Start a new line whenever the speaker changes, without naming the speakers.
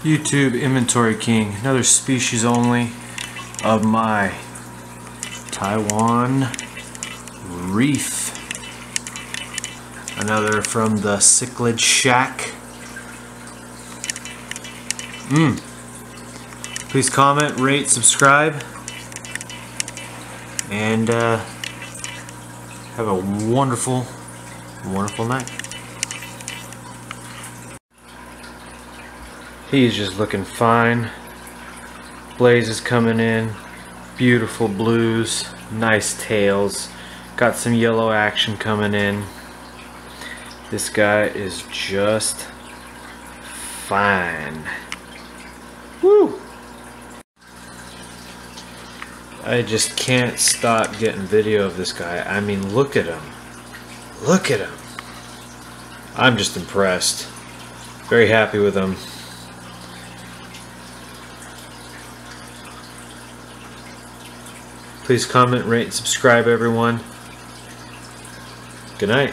YouTube Inventory King, another species only of my Taiwan Reef. Another from the Cichlid Shack. Mmm. Please comment, rate, subscribe, and uh, have a wonderful, wonderful night. He's just looking fine. Blaze is coming in. Beautiful blues. Nice tails. Got some yellow action coming in. This guy is just fine. Woo! I just can't stop getting video of this guy. I mean, look at him. Look at him. I'm just impressed. Very happy with him. Please comment, rate, and subscribe, everyone. Good night.